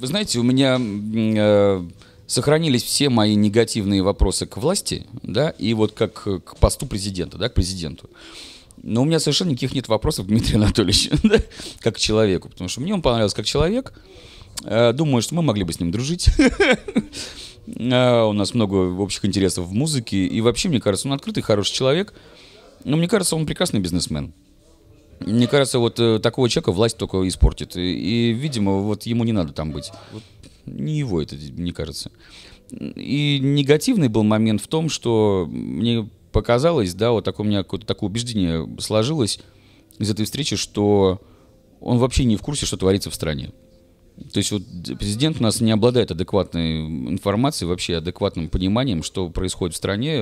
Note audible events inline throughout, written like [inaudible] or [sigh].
Вы знаете, у меня э, сохранились все мои негативные вопросы к власти, да, и вот как к посту президента, да, к президенту. Но у меня совершенно никаких нет вопросов к Дмитрию [laughs] Анатольевичу, да, как к человеку, потому что мне он понравился как человек. Э, думаю, что мы могли бы с ним дружить. [laughs] Э, у нас много общих интересов в музыке. И вообще, мне кажется, он открытый, хороший человек. Но мне кажется, он прекрасный бизнесмен. Мне кажется, вот э, такого человека власть только испортит. И, и, видимо, вот ему не надо там быть. Вот не его это, мне кажется. И негативный был момент в том, что мне показалось, да, вот такое у меня какое-то такое убеждение сложилось из этой встречи, что он вообще не в курсе, что творится в стране. То есть вот президент у нас не обладает адекватной информацией, вообще адекватным пониманием, что происходит в стране.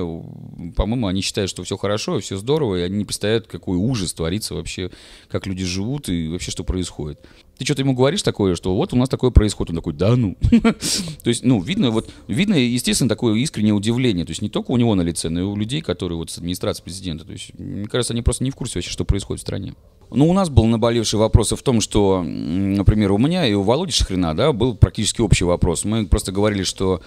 По-моему, они считают, что все хорошо, все здорово, и они не представляют, какой ужас творится вообще, как люди живут и вообще что происходит. Ты что-то ему говоришь такое, что вот у нас такое происходит, он такой, да ну. [laughs] То есть, ну, видно, вот, видно, естественно, такое искреннее удивление. То есть не только у него на лице, но и у людей, которые вот с администрации президента. То есть, мне кажется, они просто не в курсе вообще, что происходит в стране. Ну, у нас был наболевший вопрос в том, что, например, у меня и у Володи Шахрина, да, был практически общий вопрос. Мы просто говорили, что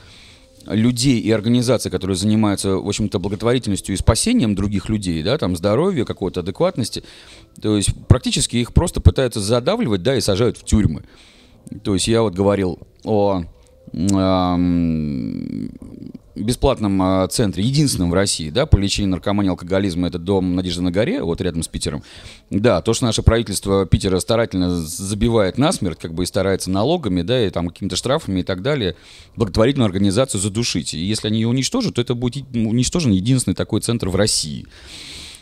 людей и организаций, которые занимаются, в общем-то, благотворительностью и спасением других людей, да, там, здоровья, какой-то адекватности, то есть практически их просто пытаются задавливать, да, и сажают в тюрьмы. То есть я вот говорил о бесплатном э, центре, единственном в России, да, по лечению наркомании алкоголизма, это дом Надежды на горе, вот рядом с Питером. Да, то, что наше правительство Питера старательно забивает насмерть, как бы и старается налогами, да, и там какими-то штрафами и так далее, благотворительную организацию задушить. И если они ее уничтожат, то это будет уничтожен единственный такой центр в России.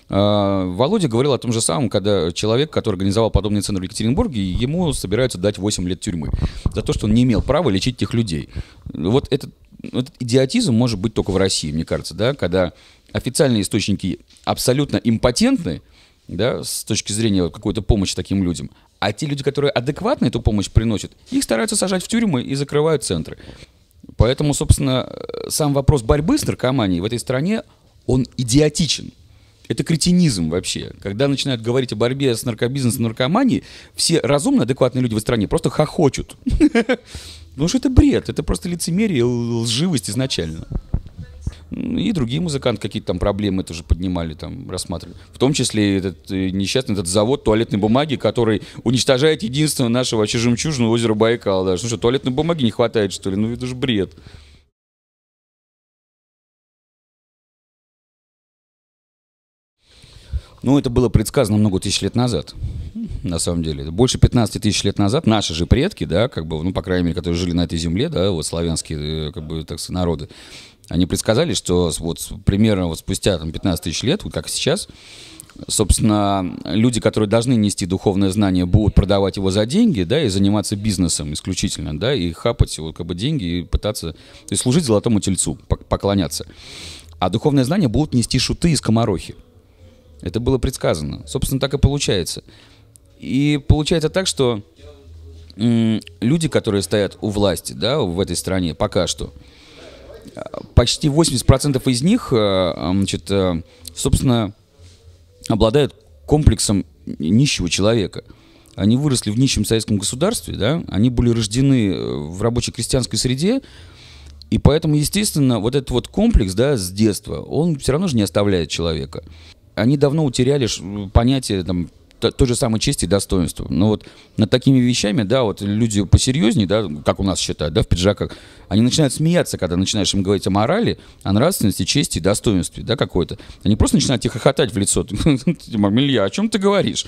А, Володя говорил о том же самом, когда человек, который организовал подобный центр в Екатеринбурге, ему собираются дать 8 лет тюрьмы за то, что он не имел права лечить тех людей. Вот этот этот идиотизм может быть только в России, мне кажется, да, когда официальные источники абсолютно импотентны, да, с точки зрения какой-то помощи таким людям, а те люди, которые адекватно эту помощь приносят, их стараются сажать в тюрьмы и закрывают центры. Поэтому, собственно, сам вопрос борьбы с наркоманией в этой стране, он идиотичен. Это кретинизм вообще. Когда начинают говорить о борьбе с наркобизнесом, наркоманией, все разумно адекватные люди в стране просто хохочут. [laughs] Потому что это бред, это просто лицемерие, лживость изначально. И другие музыканты какие-то там проблемы тоже поднимали, там, рассматривали. В том числе этот э, несчастный этот завод туалетной бумаги, который уничтожает единственное нашего вообще жемчужного озера Байкал. Даже. Ну что, туалетной бумаги не хватает, что ли? Ну это же бред. Ну, это было предсказано много тысяч лет назад, на самом деле. Больше 15 тысяч лет назад наши же предки, да, как бы, ну, по крайней мере, которые жили на этой земле, да, вот славянские, э, как бы, так сказать, народы, они предсказали, что вот примерно вот спустя там, 15 тысяч лет, вот как сейчас, собственно, люди, которые должны нести духовное знание, будут продавать его за деньги, да, и заниматься бизнесом исключительно, да, и хапать его, как бы, деньги и пытаться, то служить золотому тельцу, поклоняться. А духовное знание будут нести шуты из комарохи. Это было предсказано. Собственно, так и получается. И получается так, что люди, которые стоят у власти, да, в этой стране пока что, почти 80% из них, э, значит, э, собственно, обладают комплексом нищего человека. Они выросли в нищем советском государстве, да, они были рождены э, в рабочей крестьянской среде, и поэтому, естественно, вот этот вот комплекс, да, с детства, он все равно же не оставляет человека они давно утеряли понятие там, той же самой чести и достоинства. Но вот над такими вещами, да, вот люди посерьезнее, да, как у нас считают, да, в пиджаках, они начинают смеяться, когда начинаешь им говорить о морали, о нравственности, чести и достоинстве, да, какой-то. Они просто начинают тебе хохотать в лицо. [laughs] Илья, о чем ты говоришь?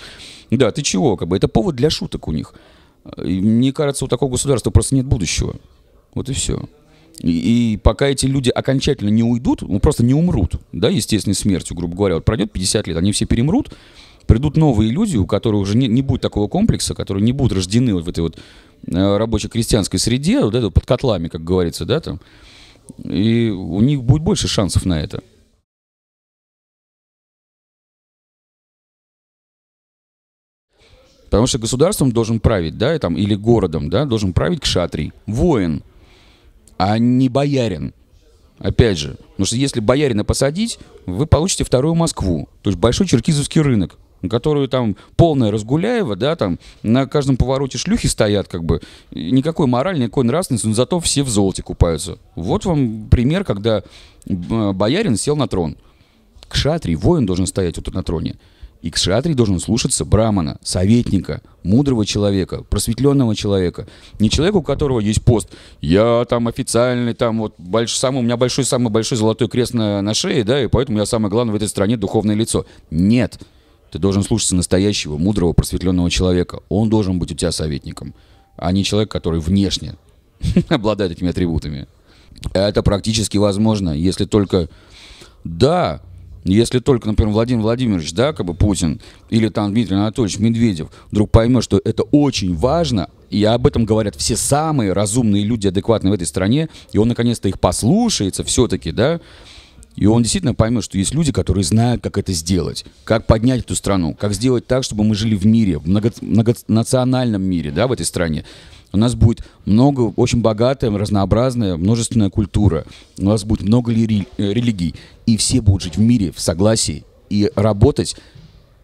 Да, ты чего? Как бы это повод для шуток у них. И мне кажется, у такого государства просто нет будущего. Вот и все. И, и пока эти люди окончательно не уйдут, ну просто не умрут, да, естественной смертью, грубо говоря, вот пройдет 50 лет, они все перемрут, придут новые люди, у которых уже не, не будет такого комплекса, которые не будут рождены вот в этой вот э, рабоче-крестьянской среде, вот это под котлами, как говорится, да, там, и у них будет больше шансов на это. Потому что государством должен править, да, там, или городом, да, должен править кшатрий, воин – а не боярин. Опять же, потому что если боярина посадить, вы получите вторую Москву, то есть большой черкизовский рынок. которую там полная Разгуляева, да, там на каждом повороте шлюхи стоят, как бы, никакой моральной, никакой нравственности, но зато все в золоте купаются. Вот вам пример, когда боярин сел на трон. Кшатрий, воин должен стоять вот на троне. И кшатрий должен слушаться брамана, советника, мудрого человека, просветленного человека. Не человека, у которого есть пост. Я там официальный, там вот больш, самый, у меня большой, самый большой золотой крест на, на шее, да, и поэтому я самое главное в этой стране духовное лицо. Нет. Ты должен слушаться настоящего, мудрого, просветленного человека. Он должен быть у тебя советником, а не человек, который внешне [laughs] обладает этими атрибутами. Это практически возможно, если только... Да, если только, например, Владимир Владимирович, да, как бы Путин, или там Дмитрий Анатольевич Медведев вдруг поймет, что это очень важно, и об этом говорят все самые разумные люди, адекватные в этой стране, и он наконец-то их послушается все-таки, да, и он действительно поймет, что есть люди, которые знают, как это сделать, как поднять эту страну, как сделать так, чтобы мы жили в мире, в много, многонациональном мире, да, в этой стране. У нас будет много, очень богатая, разнообразная, множественная культура. У нас будет много э, религий. И все будут жить в мире, в согласии. И работать,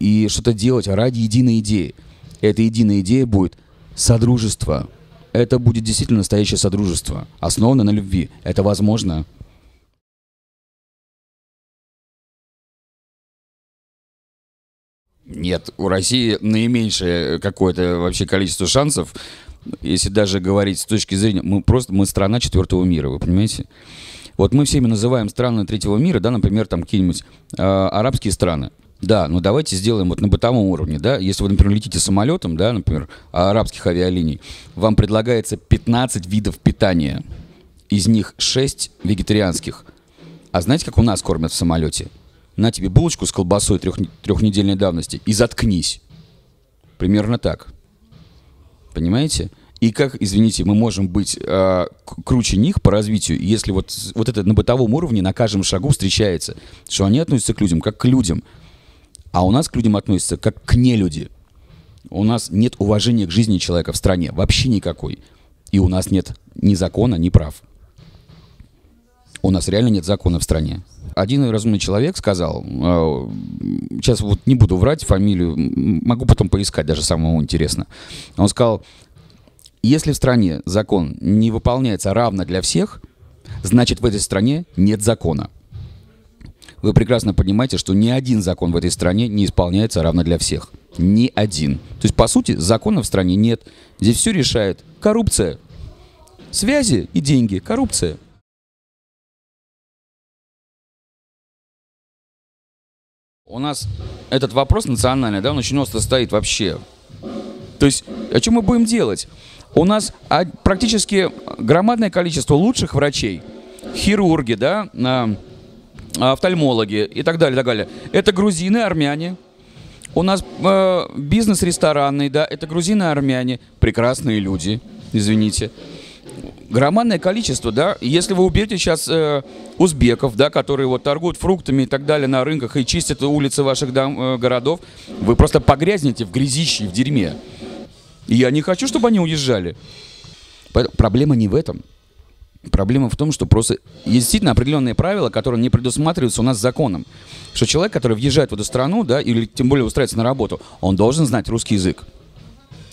и что-то делать ради единой идеи. Эта единая идея будет содружество. Это будет действительно настоящее содружество, основанное на любви. Это возможно. Нет, у России наименьшее какое-то вообще количество шансов если даже говорить с точки зрения, мы просто, мы страна четвертого мира, вы понимаете? Вот мы всеми называем страны третьего мира, да, например, там какие-нибудь э, арабские страны. Да, ну давайте сделаем вот на бытовом уровне, да, если вы, например, летите самолетом, да, например, арабских авиалиний, вам предлагается 15 видов питания, из них 6 вегетарианских. А знаете, как у нас кормят в самолете? На тебе булочку с колбасой трех, трехнедельной давности и заткнись. Примерно так. Понимаете? И как, извините, мы можем быть э, круче них по развитию, если вот, вот это на бытовом уровне на каждом шагу встречается, что они относятся к людям как к людям, а у нас к людям относятся как к нелюди. У нас нет уважения к жизни человека в стране, вообще никакой. И у нас нет ни закона, ни прав. У нас реально нет закона в стране. Один разумный человек сказал, э, сейчас вот не буду врать фамилию, могу потом поискать, даже самому интересно. Он сказал, если в стране закон не выполняется равно для всех, значит в этой стране нет закона. Вы прекрасно понимаете, что ни один закон в этой стране не исполняется равно для всех. Ни один. То есть, по сути, закона в стране нет. Здесь все решает коррупция. Связи и деньги. Коррупция. У нас этот вопрос национальный, да, он очень остро стоит вообще. То есть, о чем мы будем делать? У нас практически громадное количество лучших врачей, хирурги, да, офтальмологи и так далее, так далее. Это грузины, армяне. У нас э, бизнес ресторанный, да, это грузины, армяне. Прекрасные люди, извините громадное количество, да. Если вы уберете сейчас э, узбеков, да, которые вот торгуют фруктами и так далее на рынках и чистят улицы ваших дом, э, городов, вы просто погрязнете в грязище, в дерьме. И я не хочу, чтобы они уезжали. Проблема не в этом. Проблема в том, что просто есть действительно определенные правила, которые не предусматриваются у нас законом. Что человек, который въезжает в эту страну, да, или тем более устраивается на работу, он должен знать русский язык.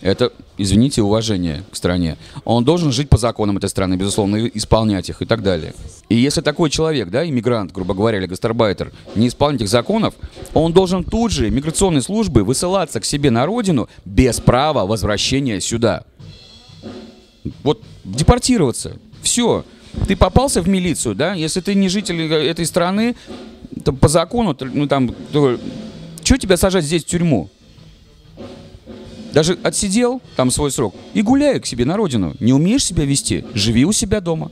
Это, извините, уважение к стране. Он должен жить по законам этой страны, безусловно, исполнять их и так далее. И если такой человек, да, иммигрант, грубо говоря, или гастарбайтер, не исполнит этих законов, он должен тут же миграционной службы высылаться к себе на родину без права возвращения сюда. Вот депортироваться. Все. Ты попался в милицию, да? Если ты не житель этой страны, то по закону, ну там, что тебя сажать здесь в тюрьму? Даже отсидел там свой срок и гуляй к себе на родину. Не умеешь себя вести, живи у себя дома.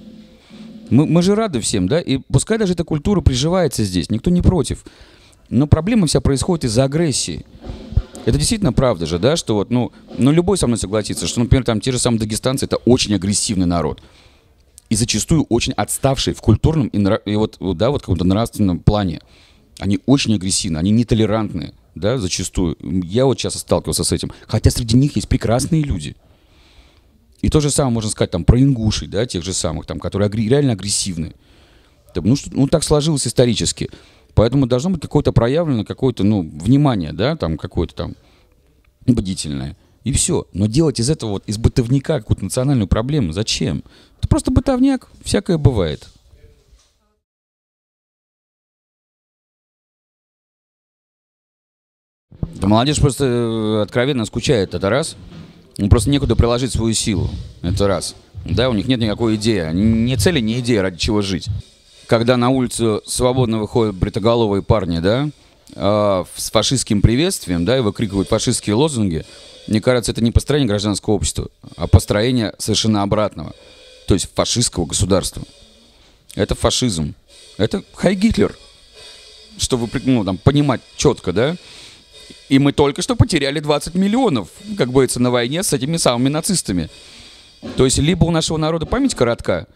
Мы, мы же рады всем, да? И пускай даже эта культура приживается здесь, никто не против. Но проблема вся происходит из-за агрессии. Это действительно правда же, да, что вот, ну, ну любой со мной согласится, что, например, там те же самые дагестанцы, это очень агрессивный народ. И зачастую очень отставший в культурном и, и вот, да, вот каком-то нравственном плане. Они очень агрессивны, они нетолерантные да, зачастую. Я вот часто сталкивался с этим. Хотя среди них есть прекрасные люди. И то же самое можно сказать там про ингушей, да, тех же самых, там, которые агр... реально агрессивны. Ну, что, ну, так сложилось исторически. Поэтому должно быть какое-то проявлено, какое-то, ну, внимание, да, там, какое-то там бдительное. И все. Но делать из этого вот, из бытовника какую-то национальную проблему, зачем? Это просто бытовняк, всякое бывает. Да молодежь просто э, откровенно скучает, это раз. Им просто некуда приложить свою силу, это раз. Да, у них нет никакой идеи, ни цели, ни идеи, ради чего жить. Когда на улицу свободно выходят бритоголовые парни, да, э, с фашистским приветствием, да, и выкрикивают фашистские лозунги, мне кажется, это не построение гражданского общества, а построение совершенно обратного, то есть фашистского государства. Это фашизм. Это Хай Гитлер. Чтобы ну, там, понимать четко, да? И мы только что потеряли 20 миллионов, как говорится, на войне с этими самыми нацистами. То есть либо у нашего народа память коротка,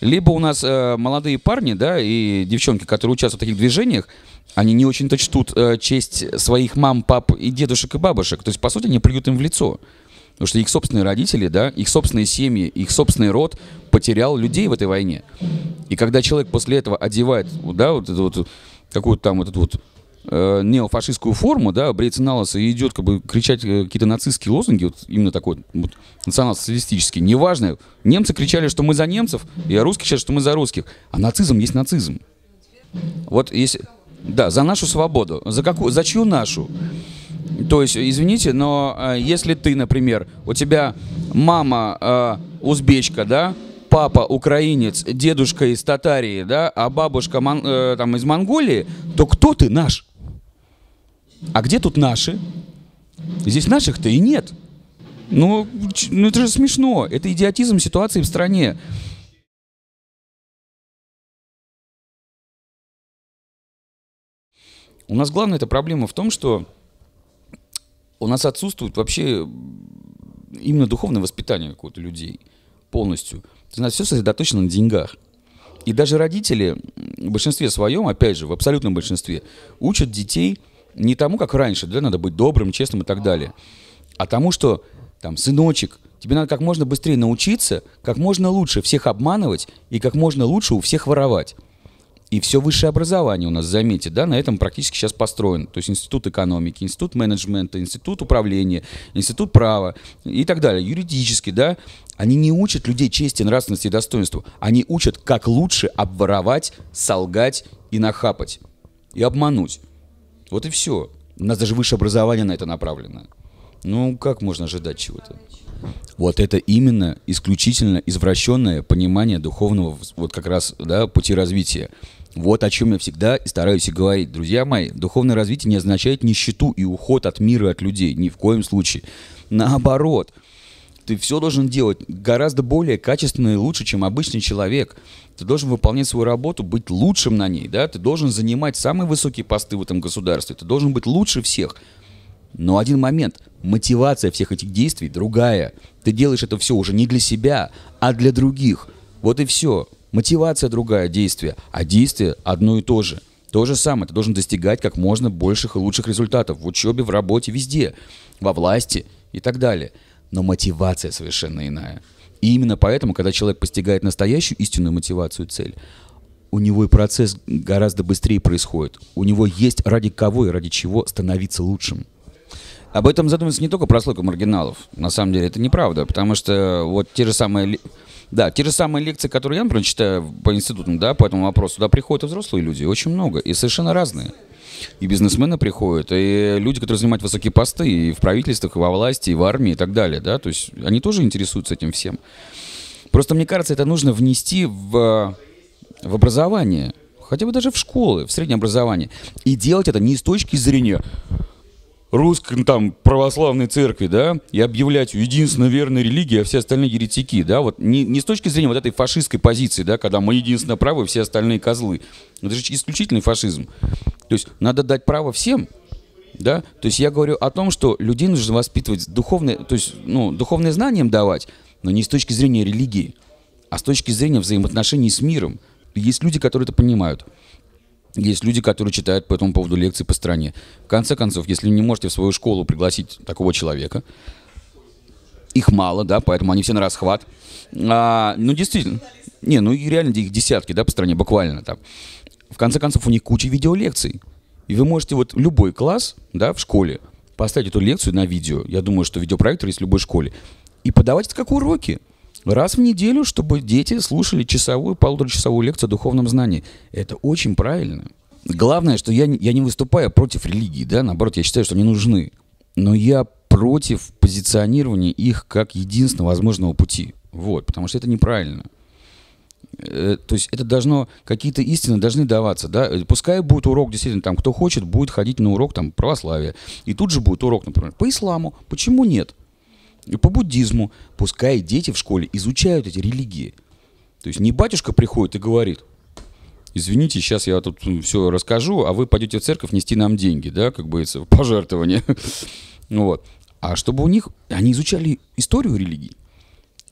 либо у нас э, молодые парни, да, и девчонки, которые участвуют в таких движениях, они не очень-то чтут э, честь своих мам, пап и дедушек и бабушек. То есть, по сути, они плюют им в лицо. Потому что их собственные родители, да, их собственные семьи, их собственный род потерял людей в этой войне. И когда человек после этого одевает, да, вот вот какую-то там вот эту вот э, неофашистскую форму, да, бреется на лысо и идет как бы кричать э, какие-то нацистские лозунги, вот именно такой вот, национал-социалистический, неважно. Немцы кричали, что мы за немцев, и русские кричат, что мы за русских. А нацизм есть нацизм. Вот если... Да, за нашу свободу. За какую? За чью нашу? То есть, извините, но э, если ты, например, у тебя мама э, узбечка, да, папа украинец, дедушка из Татарии, да, а бабушка мон, э, там из Монголии, то кто ты наш? А где тут наши? Здесь наших-то и нет. Ну, ну это же смешно. Это идиотизм ситуации в стране. У нас главная эта проблема в том, что у нас отсутствует вообще именно духовное воспитание какого-то людей полностью. Ты знаешь, все сосредоточено на деньгах. И даже родители в большинстве своем, опять же, в абсолютном большинстве, учат детей не тому, как раньше, да, надо быть добрым, честным и так далее, а тому, что там, сыночек, тебе надо как можно быстрее научиться, как можно лучше всех обманывать и как можно лучше у всех воровать. И все высшее образование у нас, заметьте, да, на этом практически сейчас построено. То есть институт экономики, институт менеджмента, институт управления, институт права и так далее, юридически, да. Они не учат людей чести, нравственности и достоинству. Они учат, как лучше обворовать, солгать и нахапать. И обмануть. Вот и все. У нас даже высшее образование на это направлено. Ну, как можно ожидать чего-то? Вот это именно исключительно извращенное понимание духовного вот как раз да, пути развития. Вот о чем я всегда стараюсь и говорить. Друзья мои, духовное развитие не означает нищету и уход от мира, от людей. Ни в коем случае. Наоборот. Ты все должен делать гораздо более качественно и лучше, чем обычный человек. Ты должен выполнять свою работу, быть лучшим на ней, да? Ты должен занимать самые высокие посты в этом государстве. Ты должен быть лучше всех. Но один момент. Мотивация всех этих действий другая. Ты делаешь это все уже не для себя, а для других. Вот и все. Мотивация другая, действие. А действие одно и то же. То же самое. Ты должен достигать как можно больших и лучших результатов в учебе, в работе, везде. Во власти и так далее. Но мотивация совершенно иная. И именно поэтому, когда человек постигает настоящую истинную мотивацию, цель, у него и процесс гораздо быстрее происходит. У него есть ради кого и ради чего становиться лучшим. Об этом задумывается не только прослойка маргиналов. На самом деле это неправда, потому что вот те же самые... Да, те же самые лекции, которые я, например, читаю по институтам, да, по этому вопросу, туда приходят и взрослые люди, очень много, и совершенно разные. И бизнесмены приходят, и люди, которые занимают высокие посты и в правительствах, и во власти, и в армии, и так далее, да, то есть они тоже интересуются этим всем. Просто мне кажется, это нужно внести в, в образование, хотя бы даже в школы, в среднее образование, и делать это не с точки зрения русской ну, там православной церкви, да, и объявлять единственной верной религией, а все остальные еретики, да, вот не, не с точки зрения вот этой фашистской позиции, да, когда мы единственно правы, все остальные козлы. Это же исключительный фашизм. То есть надо дать право всем, да, то есть я говорю о том, что людей нужно воспитывать духовное, то есть, ну, духовное знанием давать, но не с точки зрения религии, а с точки зрения взаимоотношений с миром. Есть люди, которые это понимают. Есть люди, которые читают по этому поводу лекции по стране. В конце концов, если не можете в свою школу пригласить такого человека, их мало, да, поэтому они все на расхват. А, ну, действительно. Не, ну реально их десятки, да, по стране, буквально там. в конце концов, у них куча видеолекций. И вы можете вот любой класс, да, в школе, поставить эту лекцию на видео. Я думаю, что видеопроектор есть в любой школе. И подавать это как уроки. Раз в неделю, чтобы дети слушали часовую, полуторачасовую лекцию о духовном знании. Это очень правильно. Главное, что я, я не выступаю против религии, да, наоборот, я считаю, что они нужны. Но я против позиционирования их как единственного возможного пути. Вот, потому что это неправильно. Э, то есть это должно, какие-то истины должны даваться, да, э, пускай будет урок, действительно, там, кто хочет, будет ходить на урок, там, православия, и тут же будет урок, например, по исламу, почему нет? И по буддизму, пускай дети в школе изучают эти религии. То есть не батюшка приходит и говорит, извините, сейчас я тут все расскажу, а вы пойдете в церковь нести нам деньги, да, как бы это пожертвование. [laughs] Вот. А чтобы у них, они изучали историю религии.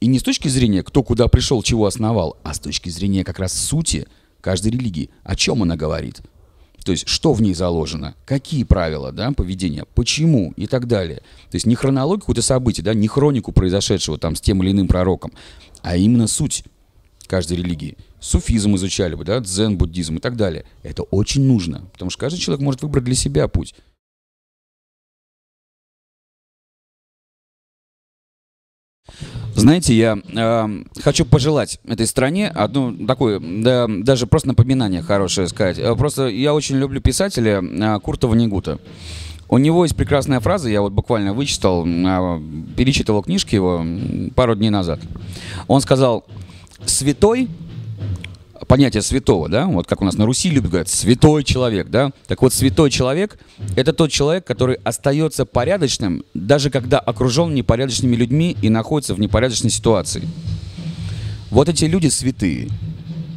И не с точки зрения, кто куда пришел, чего основал, а с точки зрения как раз сути каждой религии. О чем она говорит. То есть, что в ней заложено, какие правила да, поведения, почему и так далее. То есть, не хронологию какого-то события, да, не хронику произошедшего там с тем или иным пророком, а именно суть каждой религии. Суфизм изучали бы, да, дзен, буддизм и так далее. Это очень нужно, потому что каждый человек может выбрать для себя путь. Знаете, я э, хочу пожелать этой стране одну такое, да, даже просто напоминание хорошее сказать. Э, просто я очень люблю писателя э, Курта Ванигута. У него есть прекрасная фраза, я вот буквально вычитал, э, перечитывал книжки его пару дней назад. Он сказал, святой понятие святого, да, вот как у нас на Руси любят говорить, святой человек, да, так вот святой человек – это тот человек, который остается порядочным, даже когда окружен непорядочными людьми и находится в непорядочной ситуации. Вот эти люди святые –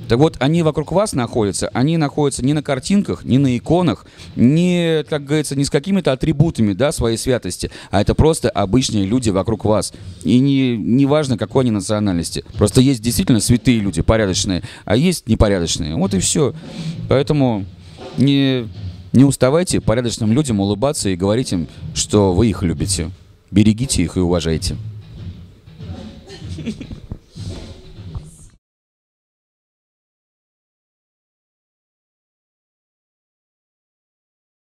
так вот, они вокруг вас находятся, они находятся не на картинках, не на иконах, не, как говорится, не с какими-то атрибутами, да, своей святости, а это просто обычные люди вокруг вас. И не, не важно, какой они национальности. Просто есть действительно святые люди, порядочные, а есть непорядочные. Вот и все. Поэтому не, не уставайте порядочным людям улыбаться и говорить им, что вы их любите. Берегите их и уважайте.